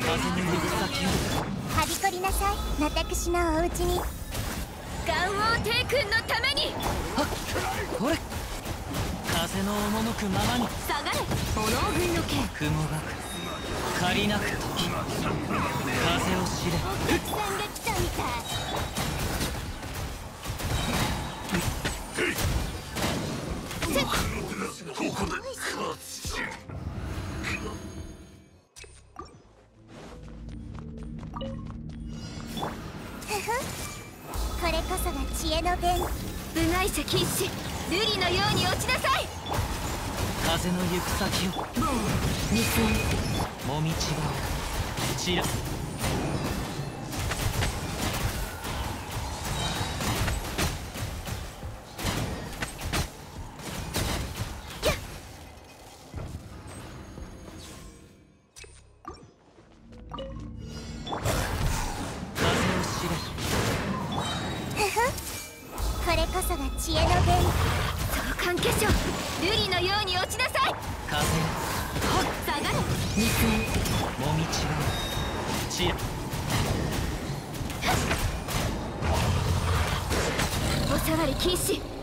風の行く先をはびこりなさい。私のお家に。ガンオー帝君のために。はっこれ。風の赴くままに。下がれ。炎軍の剣雲がく借りなく時。風を知れ。お客さんが来たみたい。ふそが知恵の弁部外者禁止瑠璃のように落ちなさい。風の行く先を。もう見据えもみ違う。ちら知恵の弁召喚化粧瑠璃のように落ちなさい。風。下がれ見据もみちらえお触り禁止